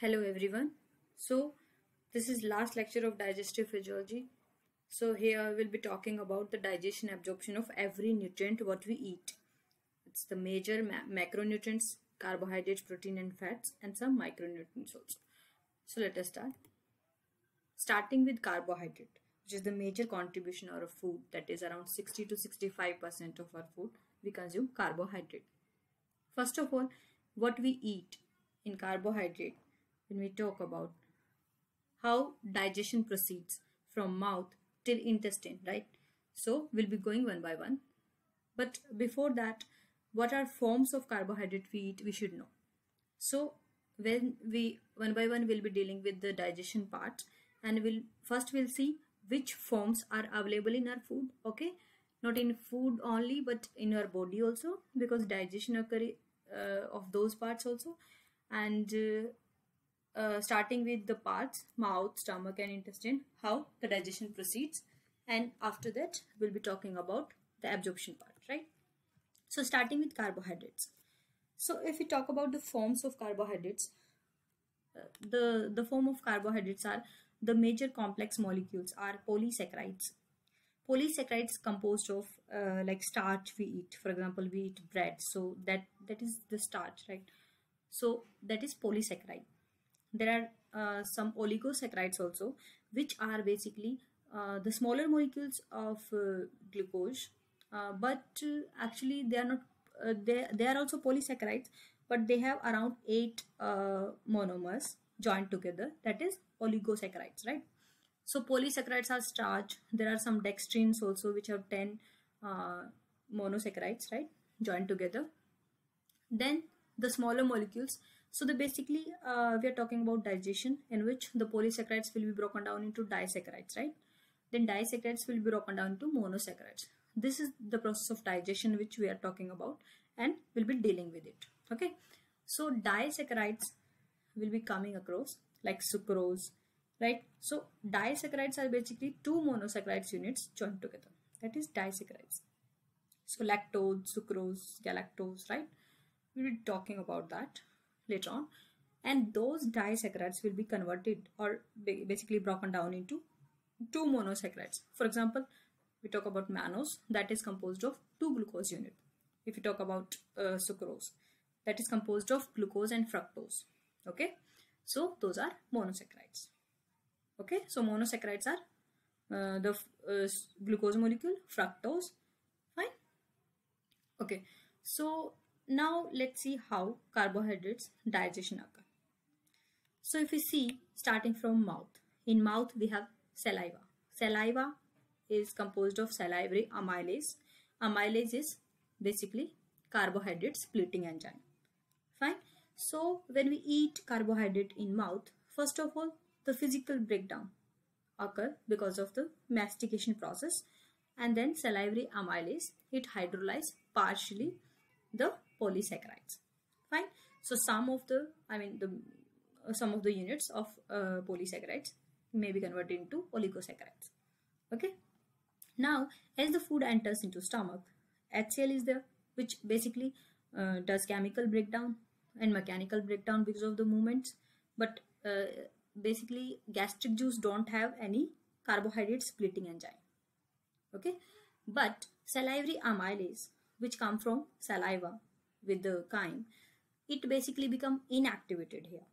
Hello everyone. So this is last lecture of digestive physiology. So here we'll be talking about the digestion absorption of every nutrient what we eat. It's the major ma- macronutrients, carbohydrates, protein and fats and some micronutrients also. So let us start. Starting with carbohydrate, which is the major contribution of our food that is around 60 to 65% of our food we consume carbohydrate. First of all, what we eat in carbohydrate when we talk about how digestion proceeds from mouth till intestine, right? So we'll be going one by one. But before that, what are forms of carbohydrate we eat, we should know. So when we one by one we'll be dealing with the digestion part and we'll first we'll see which forms are available in our food, okay? Not in food only, but in our body also, because digestion occurs uh, of those parts also. And uh, uh, starting with the parts mouth stomach and intestine how the digestion proceeds. And after that we'll be talking about the absorption part right? So starting with carbohydrates. So if we talk about the forms of carbohydrates uh, the the form of carbohydrates are the major complex molecules are polysaccharides. Polysaccharides composed of uh, like starch we eat. For example we eat bread. So that that is the starch right? So that is polysaccharide there are uh, some oligosaccharides also which are basically uh, the smaller molecules of uh, glucose uh, but uh, actually they are not uh, they, they are also polysaccharides but they have around 8 monomers joined together. That is oligosaccharides right? So polysaccharides are starch. There are some dextrins also which have 10 monosaccharides right joined together. Then the smaller molecules so the basically uh, we are talking about digestion in which the polysaccharides will be broken down into disaccharides, right? Then disaccharides will be broken down into monosaccharides. This is the process of digestion which we are talking about and we'll be dealing with it. Okay. So disaccharides will be coming across like sucrose, right? So disaccharides are basically two monosaccharides units joined together. That is disaccharides. So lactose, sucrose, galactose, right? We'll be talking about that later on and those disaccharides will be converted or basically broken down into two monosaccharides. For example we talk about mannose that is composed of two glucose unit if we talk about uh, sucrose that is composed of glucose and fructose. Okay? So those are monosaccharides. Okay? So monosaccharides are uh, the uh, glucose molecule fructose fine. Okay? So now let's see how carbohydrates digestion occur. So if we see starting from mouth, in mouth we have saliva. Saliva is composed of salivary amylase. Amylase is basically carbohydrate splitting enzyme. Fine. So when we eat carbohydrate in mouth, first of all, the physical breakdown occur because of the mastication process and then salivary amylase, it hydrolyze partially the polysaccharides fine. So some of the i mean the uh, some of the units of uh, polysaccharides may be converted into oligosaccharides. Okay? Now as the food enters into stomach hcl is there which basically uh, does chemical breakdown and mechanical breakdown because of the movements but uh, basically gastric juice don't have any carbohydrate splitting enzyme. Okay? But salivary amylase which come from saliva with the chyme, it basically become inactivated here.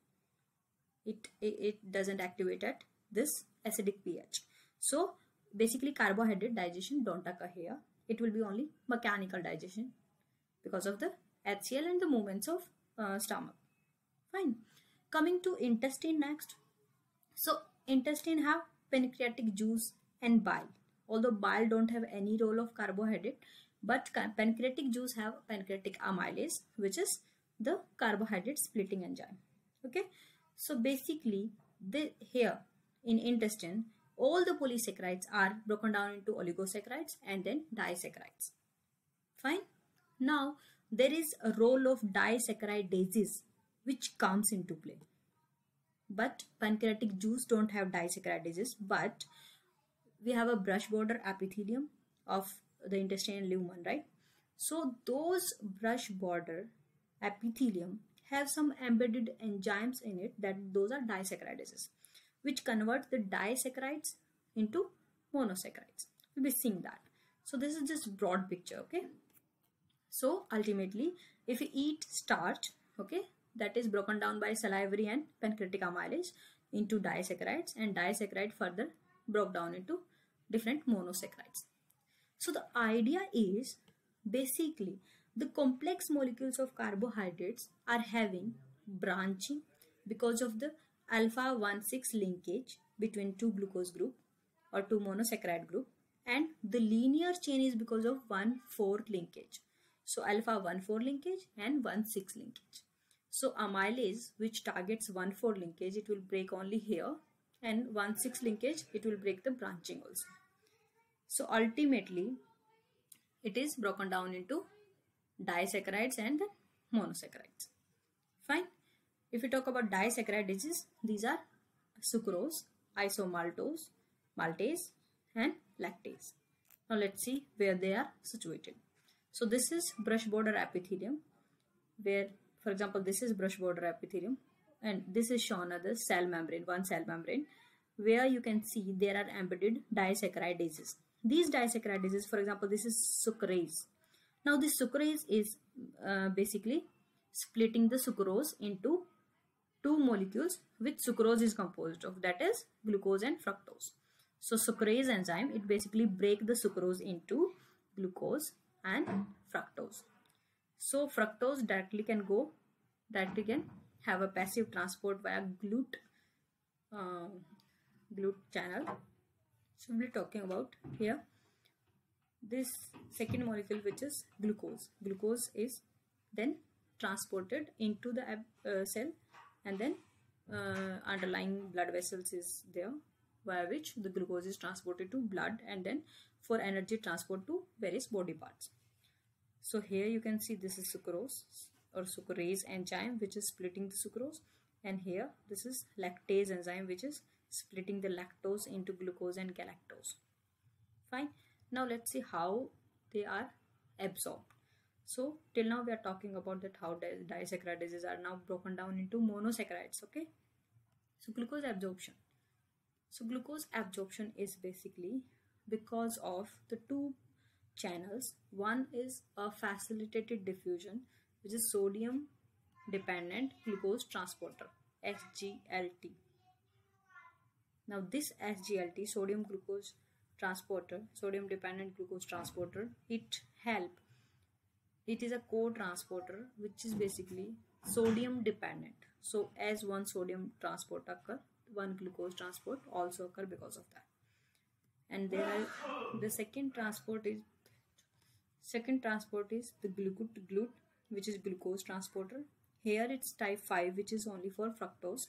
It, it, doesn't activate at this acidic pH. So basically carbohydrate digestion don't occur here. It will be only mechanical digestion because of the HCl and the movements of uh, stomach. Fine. Coming to intestine next. So intestine have pancreatic juice and bile. Although bile don't have any role of carbohydrate, but pancreatic juice have pancreatic amylase, which is the carbohydrate splitting enzyme. Okay. So basically, the, here in intestine, all the polysaccharides are broken down into oligosaccharides and then disaccharides. Fine. Now, there is a role of disaccharide disaccharidases which comes into play. But pancreatic juice don't have disaccharidases, but we have a brush border epithelium of the intestinal lumen, right? So those brush border epithelium have some embedded enzymes in it that those are disaccharidases which convert the disaccharides into monosaccharides. We'll be seeing that. So this is just broad picture okay? So ultimately if you eat starch okay that is broken down by salivary and pancreatic amylase into disaccharides and disaccharide further broke down into different monosaccharides so the idea is basically the complex molecules of carbohydrates are having branching because of the alpha 1,6 linkage between two glucose group or two monosaccharide group and the linear chain is because of 1,4 linkage. So alpha 1,4 linkage and 1,6 linkage. So amylase which targets 1,4 linkage it will break only here and 1,6 linkage it will break the branching also. So ultimately it is broken down into disaccharides and monosaccharides. Fine. If we talk about disaccharides, these are sucrose, isomaltose, maltase and lactase. Now let's see where they are situated. So this is brush border epithelium where for example this is brush border epithelium and this is shown as the cell membrane, one cell membrane where you can see there are embedded disaccharidases. These disaccharidases for example this is sucrase now this sucrase is uh, basically splitting the sucrose into two molecules which sucrose is composed of that is glucose and fructose. So sucrase enzyme it basically break the sucrose into glucose and fructose. So fructose directly can go directly can have a passive transport via GLUT uh, GLUT channel. So we'll be talking about here this second molecule which is glucose. Glucose is then transported into the uh, cell and then uh, underlying blood vessels is there via which the glucose is transported to blood and then for energy transport to various body parts. So here you can see this is sucrose or sucrase enzyme which is splitting the sucrose. And here this is lactase enzyme which is splitting the lactose into glucose and galactose. Fine. Now let's see how they are absorbed. So till now we are talking about that how disaccharides are now broken down into monosaccharides okay? So glucose absorption. So glucose absorption is basically because of the two channels. One is a facilitated diffusion which is sodium dependent glucose transporter SGLT now this SGLT sodium glucose transporter sodium dependent glucose transporter it help. It is a co-transporter which is basically sodium dependent. So as one sodium transport occur one glucose transport also occur because of that. And there are the second transport is second transport is the glucose glut which is glucose transporter. Here it's type 5 which is only for fructose.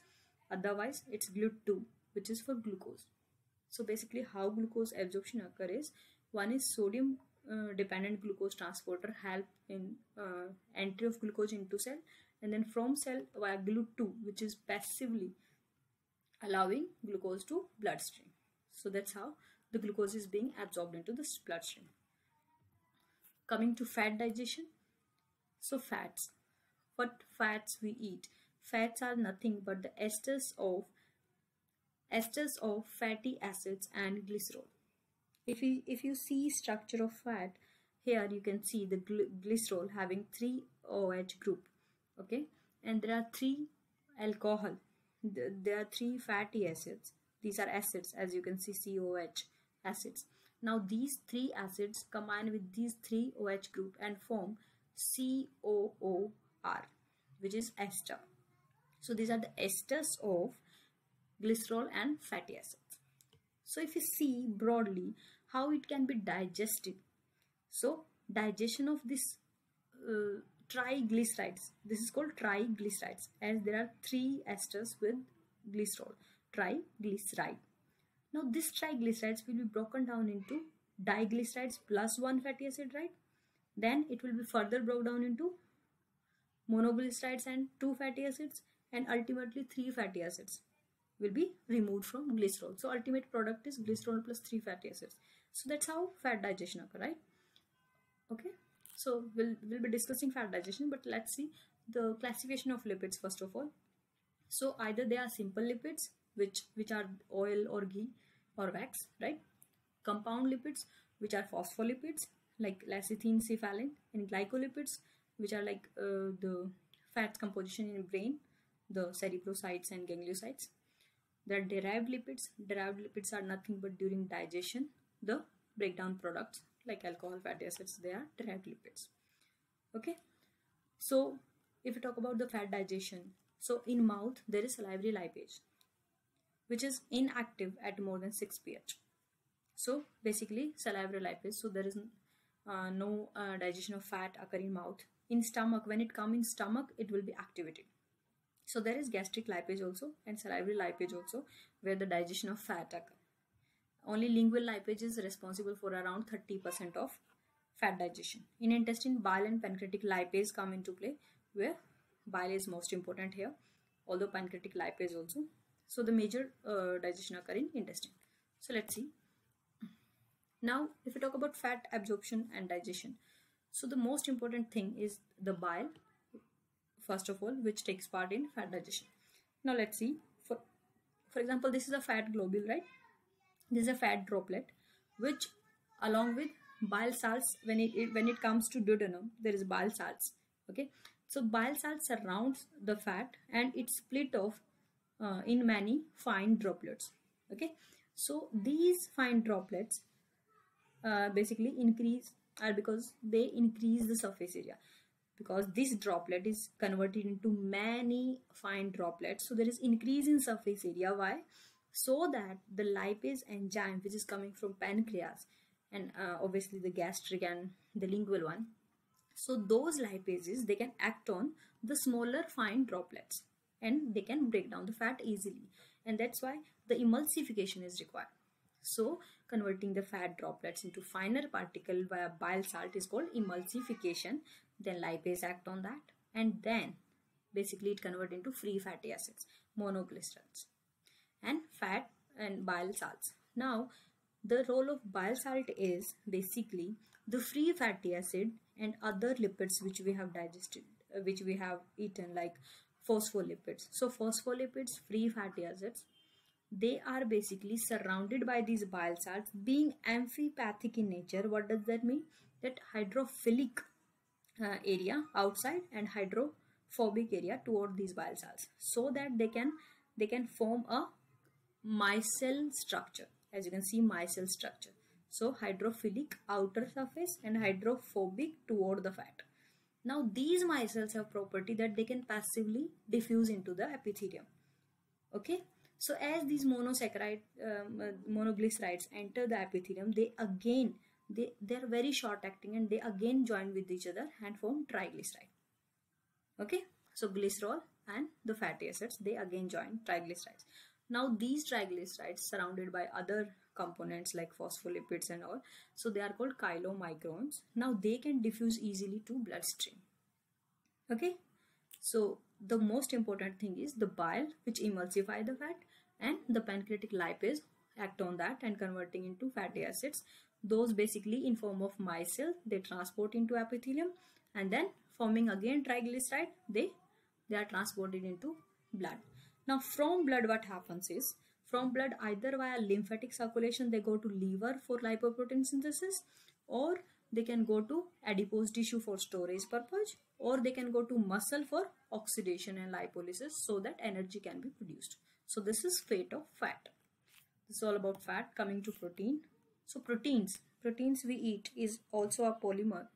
Otherwise it's glut2 which is for glucose so basically how glucose absorption occurs is one is sodium uh, dependent glucose transporter help in uh, entry of glucose into cell and then from cell via GLUT2 which is passively allowing glucose to bloodstream. So that's how the glucose is being absorbed into the bloodstream. Coming to fat digestion. So fats. What fats we eat? Fats are nothing but the esters of esters of fatty acids and glycerol. If you, if you see structure of fat, here you can see the glycerol having three OH group, okay? And there are three alcohol. There are three fatty acids. These are acids as you can see COH acids. Now these three acids combine with these three OH group and form COOR which is ester. So these are the esters of glycerol and fatty acids. So if you see broadly how it can be digested. So digestion of this uh, triglycerides, this is called triglycerides as there are three esters with glycerol, triglyceride. Now this triglycerides will be broken down into diglycerides plus one fatty acid, right? Then it will be further broken down into monoglycerides and two fatty acids and ultimately three fatty acids will be removed from glycerol. So ultimate product is glycerol plus 3 fatty acids. So that's how fat digestion occur, right? Okay. So we'll, we'll be discussing fat digestion, but let's see the classification of lipids first of all so either they are simple lipids which which are oil or ghee or wax right compound lipids which are phospholipids like lecithin cephalin and glycolipids which are like uh, the fat composition in brain the cerebrosides and gangliosides are derived lipids derived lipids are nothing but during digestion the breakdown products like alcohol fatty acids they are derived lipids. Okay? So if we talk about the fat digestion so in mouth there is salivary lipase which is inactive at more than 6 pH so basically salivary lipase so there is uh, no uh, digestion of fat occur in mouth. In stomach when it come in stomach it will be activated so there is gastric lipase also and salivary lipase also where the digestion of fat occur only lingual lipase is responsible for around 30% of fat digestion. In intestine, bile and pancreatic lipase come into play where bile is most important here, although pancreatic lipase also. So the major uh, digestion occur in intestine. So let's see. Now, if we talk about fat absorption and digestion, so the most important thing is the bile, first of all, which takes part in fat digestion. Now let's see. For for example, this is a fat globule, right? This is a fat droplet, which along with bile salts when it, it, when it comes to duodenum there is bile salts okay so bile salts surrounds the fat and it's split off uh, in many fine droplets okay so these fine droplets uh, basically increase are because they increase the surface area because this droplet is converted into many fine droplets. So there is increase in surface area. Why? So that the lipase enzyme which is coming from pancreas and uh, obviously the gastric and the lingual one. So those lipases they can act on the smaller fine droplets and they can break down the fat easily. And that's why the emulsification is required so converting the fat droplets into finer particle via bile salt is called emulsification. Then lipase act on that. And then basically it convert into free fatty acids monoglycerides and fat and bile salts. Now the role of bile salt is basically the free fatty acid and other lipids which we have digested, uh, which we have eaten like phospholipids. So phospholipids, free fatty acids, they are basically surrounded by these bile salts. Being amphipathic in nature. What does that mean? That hydrophilic uh, area outside and hydrophobic area toward these bile salts. So that they can they can form a micelle structure. As you can see micelle structure. So hydrophilic outer surface and hydrophobic toward the fat. Now these micelles have property that they can passively diffuse into the epithelium. Okay so as these monosaccharide um, uh, monoglycerides enter the epithelium they again they they are very short acting and they again join with each other and form triglyceride okay so glycerol and the fatty acids they again join triglycerides now these triglycerides surrounded by other components like phospholipids and all, so they are called chylomicrons. Now they can diffuse easily to bloodstream. Okay, so the most important thing is the bile which emulsify the fat and the pancreatic lipase act on that and converting into fatty acids. Those basically in form of micelle they transport into epithelium and then forming again triglyceride they they are transported into blood. Now from blood what happens is from blood either via lymphatic circulation they go to liver for lipoprotein synthesis or they can go to adipose tissue for storage purpose or they can go to muscle for oxidation and lipolysis so that energy can be produced. So this is fate of fat. This is all about fat coming to protein. So proteins, proteins we eat is also a polymer.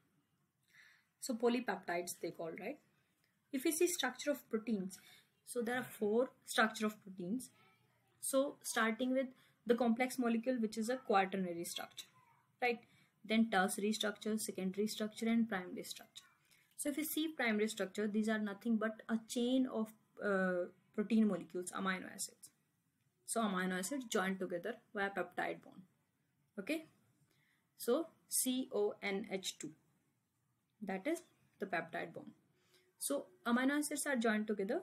So polypeptides they call right. If we see structure of proteins, so there are four structure of proteins. So starting with the complex molecule which is a quaternary structure, right? Then tertiary structure, secondary structure and primary structure. So if you see primary structure, these are nothing but a chain of uh, protein molecules, amino acids. So amino acids joined together via peptide bond. Okay. So CONH2 that is the peptide bond. So amino acids are joined together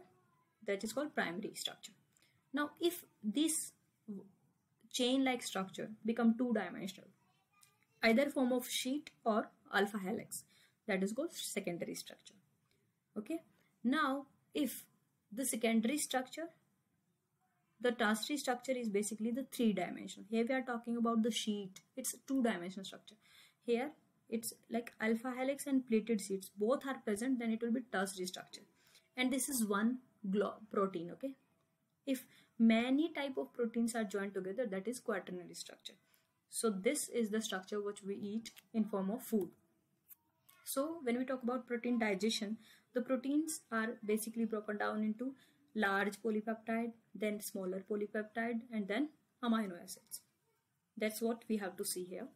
that is called primary structure. Now, if this chain-like structure become two-dimensional, either form of sheet or alpha helix, that is called secondary structure. Okay. Now, if the secondary structure, the tertiary structure is basically the three dimensional. Here we are talking about the sheet. It's a two dimensional structure. Here it's like alpha helix and pleated sheets. Both are present, then it will be tertiary structure. And this is one protein, okay? If many type of proteins are joined together, that is quaternary structure. So this is the structure which we eat in form of food. So when we talk about protein digestion, the proteins are basically broken down into large polypeptide, then smaller polypeptide, and then amino acids. That's what we have to see here.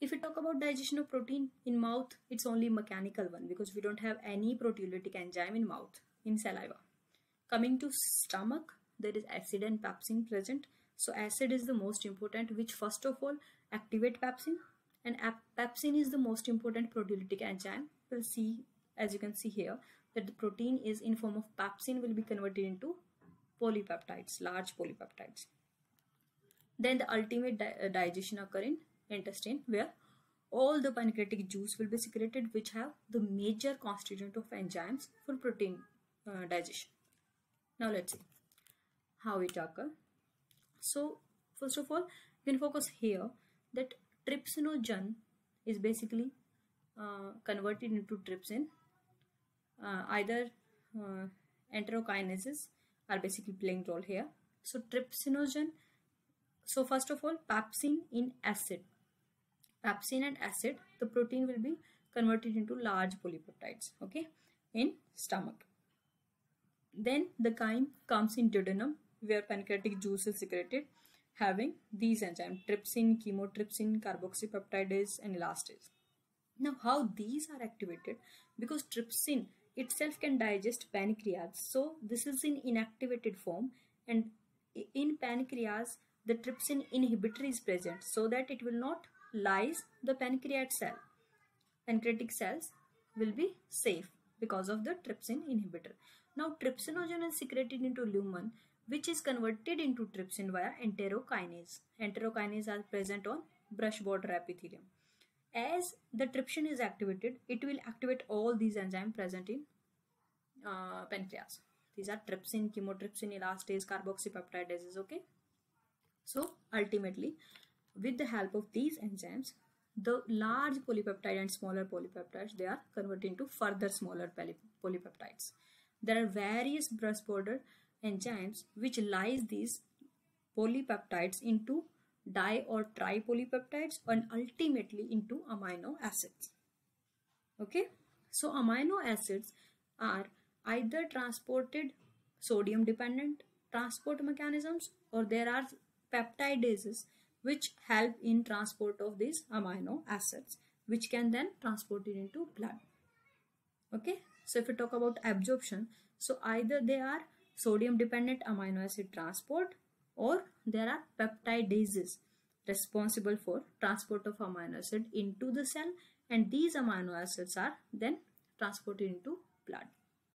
If we talk about digestion of protein in mouth, it's only mechanical one because we don't have any proteolytic enzyme in mouth, in saliva. Coming to stomach, there is acid and pepsin present. So acid is the most important, which first of all activate pepsin and pepsin is the most important proteolytic enzyme we'll see as you can see here that the protein is in form of pepsin will be converted into polypeptides large polypeptides then the ultimate di uh, digestion occur in intestine where all the pancreatic juice will be secreted which have the major constituent of enzymes for protein uh, digestion now let's see how it occur so first of all you can focus here that trypsinogen is basically uh, converted into trypsin. Uh, either uh, enterokinases are basically playing role here. So trypsinogen, so first of all pepsin in acid. Pepsin and acid, the protein will be converted into large polypeptides, okay, in stomach. Then the chyme comes in duodenum where pancreatic juice is secreted having these enzymes trypsin, chymotrypsin, carboxypeptidase and elastase. Now how these are activated because trypsin itself can digest pancreas so this is in inactivated form and in pancreas the trypsin inhibitor is present so that it will not lyse the pancreas cell. Pancreatic cells will be safe because of the trypsin inhibitor. Now trypsinogen is secreted into lumen which is converted into trypsin via enterokinase. Enterokinase are present on brush border epithelium. As the trypsin is activated, it will activate all these enzymes present in uh, pancreas. These are trypsin, chymotrypsin, elastase, carboxypeptidases, okay? So ultimately, with the help of these enzymes, the large polypeptide and smaller polypeptides, they are converted into further smaller polypeptides. There are various brush border enzymes which lyse these polypeptides into di or tripolypeptides and ultimately into amino acids. Okay, so amino acids are either transported sodium dependent transport mechanisms or there are peptidases which help in transport of these amino acids which can then transport it into blood. Okay, so if we talk about absorption, so either they are sodium dependent amino acid transport or there are peptidases responsible for transport of amino acid into the cell and these amino acids are then transported into blood.